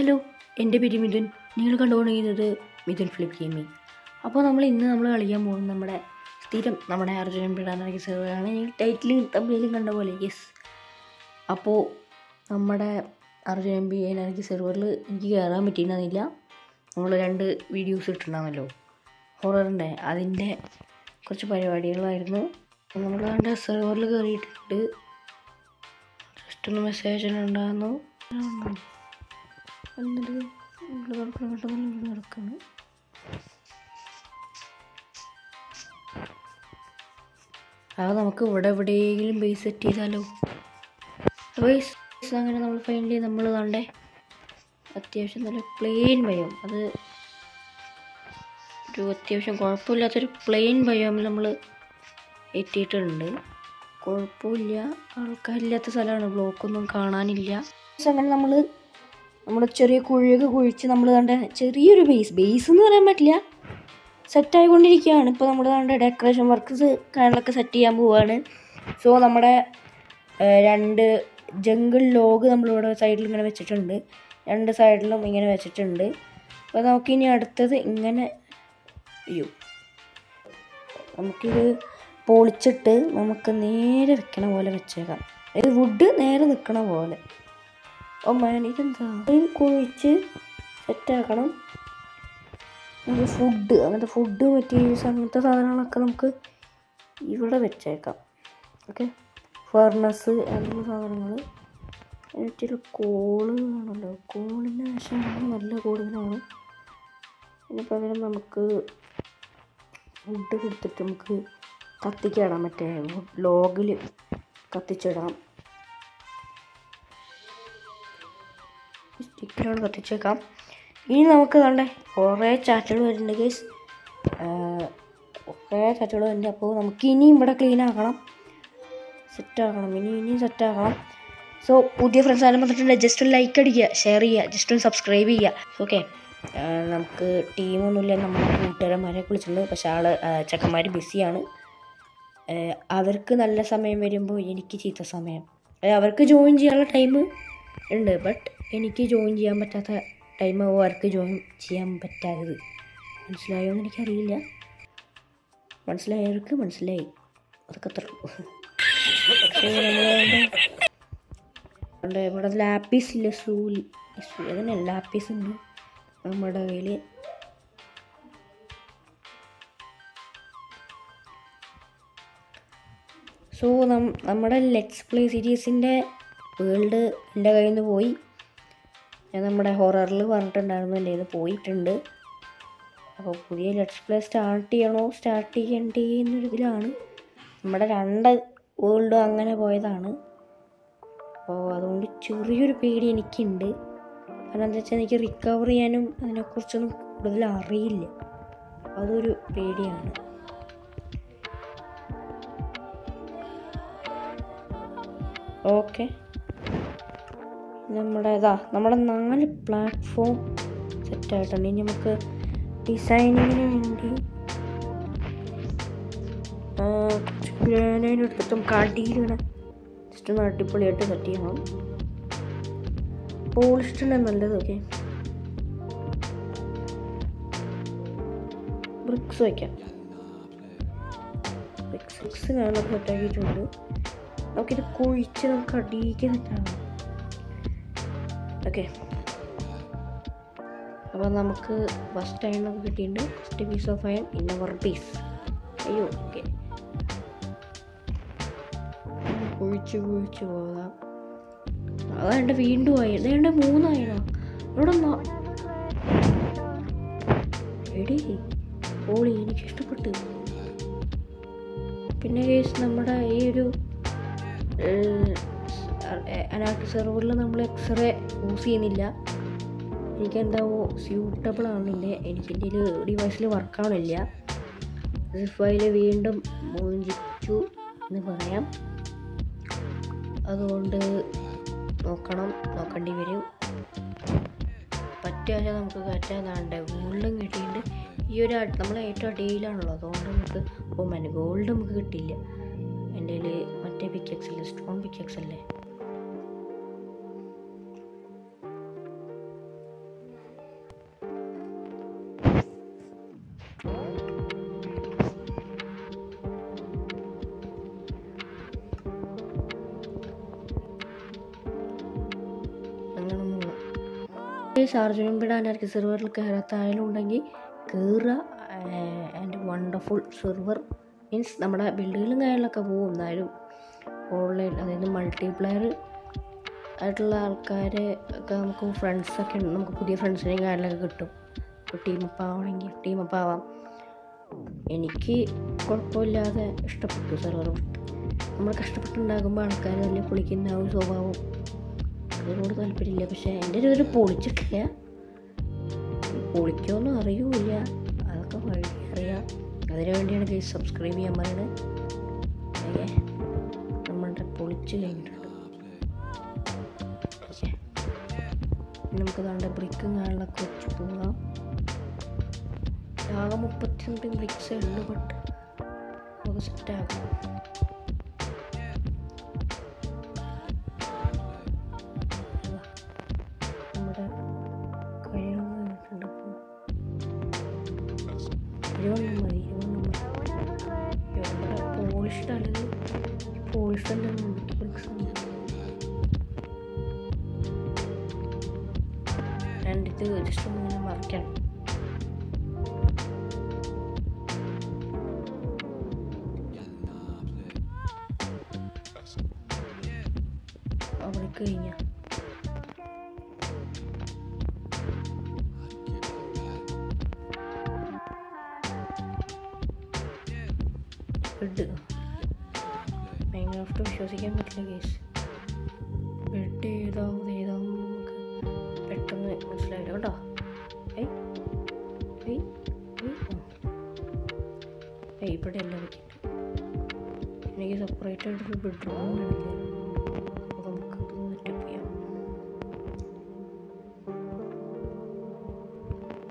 Hello എന്റെ പേര് മിഥുൻ. നിങ്ങൾ കണ്ടുകൊണ്ടിരിക്കുന്നത് മിഥുൻ ഫ്ലിപ്പ് ഗെയിമിംഗ് അപ്പോൾ നമ്മൾ ഇന്ന് നമ്മൾ കളിക്കാൻ പോകുന്നത് നമ്മുടെ സ്ഥിരം നമ്മുടെ അർജുനൻ പിടാനൊക്കെ സെർവറാണ് നിങ്ങൾ ടൈറ്റിലും തമ്മിലും കണ്ട പോലെ യെസ് അപ്പോൾ നമ്മുടെ അർജുനൻ ബി എനർജി സെർവറിൽ എനിക്ക് കയറാൻ പറ്റിയിരുന്നില്ല നമ്മൾ രണ്ട് വീഡിയോസ് ഇട്ടിട്ടുണ്ടാകുമല്ലോ ഹൊററിന്റെ അതിന്റെ കുറച്ച് പരിപാടികളായിരുന്നു. നമ്മൾ കണ്ട സെർവറിൽ കയറിയിട്ടുണ്ട് ജസ്റ്റ് ഒന്ന് മെസ്സേജ് ഉണ്ടായിരുന്നു എന്നിട്ട് അത് നമുക്ക് ഇവിടെ എവിടെയെങ്കിലും ബേസ് സെറ്റ് ചെയ്താലോ? ബേസ് അങ്ങനെ നമ്മൾ ഫൈനലി നമ്മൾ കണ്ടേ അത്യാവശ്യം നല്ല പ്ലെയിൻ ഭയം അത് ഒരു അത്യാവശ്യം കുഴപ്പമില്ലാത്തൊരു പ്ലെയിൻ ബയോമിൽ നമ്മൾ എത്തിയിട്ടുണ്ട്. കുഴപ്പമില്ല. ആൾക്കാരില്ലാത്ത സ്ഥലമാണ്. ബ്ലോക്കൊന്നും കാണാനില്ല. അങ്ങനെ നമ്മൾ നമ്മുടെ ചെറിയ കുഴിയൊക്കെ കുഴിച്ച് നമ്മൾ കണ്ട ചെറിയൊരു ബേസ് ബേസ് എന്ന് പറയാൻ പറ്റില്ല. സെറ്റ് ആയിക്കൊണ്ടിരിക്കുകയാണ്. ഇപ്പോൾ നമ്മൾ കണ്ട ഡെക്കറേഷൻ വർക്ക്സ് കാര്യങ്ങളൊക്കെ സെറ്റ് ചെയ്യാൻ പോവുകയാണ് സോ നമ്മുടെ രണ്ട് ജംഗിൾ ലോഗ് നമ്മളിവിടെ സൈഡിൽ ഇങ്ങനെ വെച്ചിട്ടുണ്ട്. രണ്ട് സൈഡിലും ഇങ്ങനെ വെച്ചിട്ടുണ്ട്. അപ്പോൾ നമുക്കിനി അടുത്തത് ഇങ്ങനെ അയ്യോ. നമുക്കിത് പൊളിച്ചിട്ട് നമുക്ക് നേരെ വെക്കണ പോലെ വെച്ചേക്കാം. ഇത് വുഡ് നേരെ നിൽക്കണ പോലെ. ഓ മാൻ ഇതെന്താ ഇത് കുഴിച്ച് സെറ്റാക്കണം. നമുക്ക് ഫുഡ് അങ്ങനത്തെ ഫുഡ് മെറ്റീരിയൽസ് അങ്ങനത്തെ സാധനങ്ങളൊക്കെ നമുക്ക് ഇവിടെ വെച്ചേക്കാം. ഓക്കെ ഫർണസ് അങ്ങനെയുള്ള സാധനങ്ങൾ എന്നിട്ടൊരു കോൾ വേണമല്ലോ. കോളിന്റെ ആവശ്യം നല്ല കൂടുതലാണ്. പിന്നെ പകരം നമുക്ക് ഫുഡ് കൊടുത്തിട്ട് നമുക്ക് കത്തിക്കാടാം മറ്റേ ലോഗിൽ കത്തിച്ചിടാം. സ്റ്റിക്കിലാണ് കത്തിച്ചേക്കാം ഇനി നമുക്ക് കണ്ടേ കുറേ ചാറ്റുകൾ വരുന്നുണ്ട് ഗേസ് കുറേ ചാറ്റുകൾ വരുന്നുണ്ട്. അപ്പോൾ നമുക്ക് ഇനിയും ഇവിടെ ക്ലീൻ ആക്കണം. സെറ്റ് ആക്കണം. ഇനി ഇനിയും സെറ്റ് ആക്കണം. സോ പുതിയ ഫ്രണ്ട്സ് ആരും വന്നിട്ടുണ്ട് ജസ്റ്റ് ഒന്ന് ലൈക്ക് അടിക്കുക ഷെയർ ചെയ്യുക ജസ്റ്റ് ഒന്ന് സബ്സ്ക്രൈബ് ചെയ്യുക. ഓക്കെ നമുക്ക് ടീമൊന്നുമില്ല നമ്മുടെ കൂട്ടുകാരന്മാരെ വിളിച്ചിട്ടുണ്ട്. പക്ഷെ ആൾ ചെക്കന്മാർ ബിസിയാണ്. അവർക്ക് നല്ല സമയം വരുമ്പോൾ എനിക്ക് ചീത്ത സമയം. അവർക്ക് ജോയിൻ ചെയ്യാനുള്ള ടൈം ഉണ്ട്. ബട്ട് എനിക്ക് ജോയിൻ ചെയ്യാൻ പറ്റാത്ത ടൈം അവർക്ക് ജോയിൻ ചെയ്യാൻ പറ്റാത്തത്. മനസ്സിലായോ എന്ന് എനിക്കറിയില്ല. മനസ്സിലായവർക്ക് മനസ്സിലായി. അതൊക്കെ അത്ര. നമ്മുടെ ഇവിടെ ലാപ്പീസ് ഇല്ല സൂൽ അതന്നെ ലാപ്പീസ് ഉണ്ട്. നമ്മുടെ കയ്യിൽ സോ നമ്മുടെ ലെറ്റ്സ് പ്ലേ സീരീസിന്റെ വേൾഡ് എന്റെ കയ്യിൽ നിന്ന് പോയി. ഞാൻ നമ്മുടെ ഹൊററിൽ പറഞ്ഞിട്ടുണ്ടായിരുന്നു എന്റെ പോയിട്ടുണ്ട്. അപ്പോൾ പുതിയ ലെറ്റ്സ് പ്ലേ സ്റ്റാർട്ട് ചെയ്യണോ? സ്റ്റാർട്ട് ചെയ്യണ്ടേ എന്നൊരിതിലാണ്. നമ്മുടെ രണ്ട് വേൾഡും അങ്ങനെ പോയതാണ്. അപ്പോൾ അതുകൊണ്ട് ചെറിയൊരു പേടി എനിക്കുണ്ട്. കാരണം എന്താ വെച്ചാൽ എനിക്ക് റിക്കവർ ചെയ്യാനും അതിനെക്കുറിച്ചൊന്നും കൂടുതൽ അറിയില്ല. അതൊരു പേടിയാണ്. ഓക്കെ. നമ്മുടെ ഇതാ നമ്മുടെ നാല് പ്ലാറ്റ്ഫോം സെറ്റ് ആയിട്ടുണ്ട്. ഇനി നമുക്ക് ഡിസൈനിങ്ങിന് വേണ്ടി കടിയിൽ ഇങ്ങനെ ജസ്റ്റ് ഒന്ന് അടിപൊളിയായിട്ട് സെറ്റ് ചെയ്യണം. പോളിസ്റ്റർ നല്ലത് ഓക്കെ ബ്രിക്സ് വയ്ക്കാം. ബ്രിക്സ് ബ്രിക്സ് ഞാനൊക്കെ സെറ്റാക്കിയിട്ടുണ്ട് നമുക്കിത് കുഴിച്ച് നമുക്ക് അടിയിലേക്ക് സെറ്റാണ് ഓക്കെ. അപ്പോൾ നമുക്ക് ഫസ്റ്റ് അയൺ നമുക്ക് കിട്ടിയിട്ടുണ്ട് first piece of iron in our piece അയ്യോ ഓക്കെ. കുഴിച്ച് കുഴിച്ച് പോകാം. അതാണ്ട് വീണ്ടും ആയി ഇതേണ്ട മൂന്നായിരോ ഇവിടെ ന- എടി ഓളി എനിക്ക് ഇഷ്ടപ്പെട്ടു. പിന്നെ കേസ് നമ്മുടെ ഈ ഒരു അനാട്ട് സെർവറിൽ നമ്മൾ എക്സ്റേ യൂസ് ചെയ്യുന്നില്ല. എനിക്കെന്താവോ സ്യൂട്ടബിൾ ആവുന്നില്ല. എനിക്ക് എന്റെ ഡിവൈസിൽ വർക്ക് സിഫയിൽ വീണ്ടും മോഞ്ചിച്ചു എന്ന് പറയാം. അതുകൊണ്ട് നോക്കണം. നോക്കേണ്ടി വരും. പറ്റുക നമുക്ക് കയറ്റാതാണ്ട് ഗോൾഡും കിട്ടിയിട്ടുണ്ട്. ഈ ഒരു നമ്മൾ ഏറ്റവും അടിയിലാണല്ലോ അതുകൊണ്ട് നമുക്ക് ഓ മന ഗോൾഡ് നമുക്ക് കിട്ടിയില്ല. എന്റെ മറ്റേ പിക്കക്സ് അല്ലേ സ്ട്രോങ് പിക്കക്സ് അല്ലേ? ഈ പിടാൻ എനിക്ക് സെർവറിൽ കയറാത്ത ആയാലും ഉണ്ടെങ്കിൽ കയറുക ആൻഡ് വണ്ടർഫുൾ സെർവർ മീൻസ് നമ്മുടെ ബിൽഡിങ്ങിലും കാര്യങ്ങളൊക്കെ പോകും. എന്നാലും ഓൺലൈൻ അതായത് മൾട്ടിപ്ലെയർ ആയിട്ടുള്ള ആൾക്കാരെ ഒക്കെ നമുക്ക് ഫ്രണ്ട്സൊക്കെ ഉണ്ട്. നമുക്ക് പുതിയ ഫ്രണ്ട്സിനെയും കാര്യങ്ങളൊക്കെ കിട്ടും. ഇപ്പോൾ ടീമപ്പ് ആവണമെങ്കിൽ ടീമപ്പ് ആവാം. എനിക്ക് കുഴപ്പമില്ലാതെ ഇഷ്ടപ്പെട്ടു സെർവർ നമ്മൾ കഷ്ടപ്പെട്ടുണ്ടാകുമ്പോൾ ആൾക്കാർ നല്ല പൊളിക്കുന്ന ഒരു സ്വഭാവം അതിനോട് താല്പര്യമില്ല. പക്ഷേ എന്റെ ഒരു പൊളിച്ചിട്ടില്ല. പൊളിക്കോന്നും അറിയൂല അതൊക്കെ വഴി അറിയാം. അതിനു വേണ്ടിയാണ് കേസ് സബ്സ്ക്രൈബ് ചെയ്യാൻ പറയുന്നത് ഓക്കെ നമ്മളുടെ പൊളിച്ച് കഴിഞ്ഞിട്ടുണ്ട്. നമുക്ക് താണ്ട ബ്രിക്കും കാണാനൊക്കെ വെച്ച് പോകാം. ആകെ മുപ്പത്തി സംതിങ് ബ്രിക്സേ ഉള്ളൂ ബട്ട് നമുക്ക് സെറ്റാക്കാം ഇരുപതെണ്ണം മതി ഇരുപതെണ്ണം മതി പോളിഷ്ഡ് അല്ലെങ്കിൽ പോളിഷ്ഡ് അല്ല ബ്രിക്സ് രണ്ടിത് ജസ്റ്റ് ഒന്ന് മറിക്കണം അവിടെ കഴിഞ്ഞ ബെഡ്. മൈൻക്രാഫ്റ്റ് വിശ്വസിക്കാൻ പറ്റില്ല കേസ് ബെഡ് ഏതാവും ഏതാവും നമുക്ക് പെട്ടെന്ന് മനസ്സിലായില്ല കേട്ടോ. ഏയ് ഇവിടെ എല്ലാം വെച്ചിട്ട് എനിക്ക് സെപ്പറേറ്റ് ആയിട്ടൊരു ബെഡ്റൂം വേണമെങ്കിൽ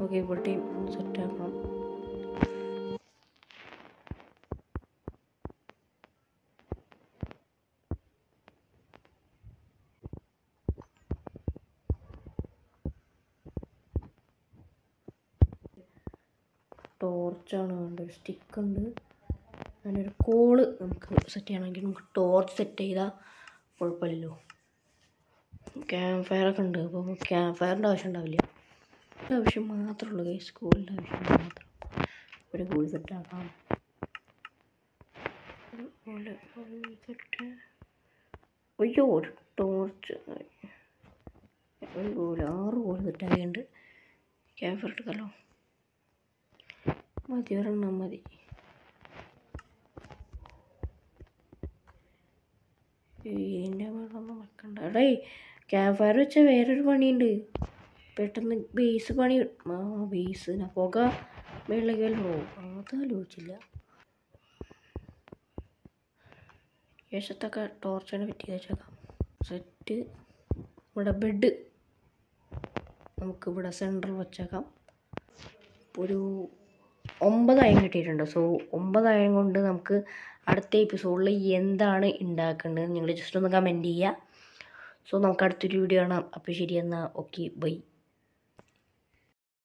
ഓക്കെ ഇവിടെയും സെറ്റാക്കണം ടോർച്ചാണ് വേണ്ടത് സ്റ്റിക്ക് ഉണ്ട് അതിനൊരു കോൾ നമുക്ക് സെറ്റ് ചെയ്യണമെങ്കിൽ നമുക്ക് ടോർച്ച് സെറ്റ് ചെയ്താൽ കുഴപ്പമില്ലല്ലോ. ക്യാമ്പ് ഫയർ ഒക്കെ ഉണ്ട്. അപ്പോൾ ക്യാമ്പ് ഫയറിന്റെ ആവശ്യം ഉണ്ടാവില്ല. ആവശ്യം മാത്രമേ ഉള്ളൂ സ്കൂളിന്റെ ആവശ്യം മാത്രം. ഒരു കൂൾ സെറ്റാക്കാം അയ്യോ ഒരു ടോർച്ച്. ഒരു ഗോൾ ആറ് ഗോൾ സെറ്റാക്കിയുണ്ട് ക്യാമ്പ് ഫയർ എടുക്കാമല്ലോ മതി ഒരെണ്ണം മതി. ഇതിന്റെ വെള്ളമൊന്നും വെക്കണ്ട. എടേ ക്യാമ്പ് ഫയർ വെച്ചാൽ വേറൊരു പണിയുണ്ട്. പെട്ടെന്ന് ബേസ് പണി ആ ബേസ് പുക വെള്ളകേലും പോകും അത് ആലോചിച്ചില്ല. ശേഷത്തൊക്കെ ടോർച്ചാണ് പറ്റിയത് വെച്ചേക്കാം സെറ്റ് ഇവിടെ ബെഡ്. നമുക്കിവിടെ സെന്ററിൽ വെച്ചേക്കാം. ഒരു ഒമ്പതായിരം കിട്ടിയിട്ടുണ്ട്? സോ ഒമ്പതായിരം കൊണ്ട് നമുക്ക് അടുത്ത എപ്പിസോഡിൽ എന്താണ് ഉണ്ടാക്കേണ്ടത് നിങ്ങൾ ജസ്റ്റ് ഒന്ന് കമന്റ് ചെയ്യുക സോ നമുക്ക് അടുത്തൊരു വീഡിയോ കാണാം. അപ്പോൾ ശരി എന്നാൽ ഓക്കെ ബൈ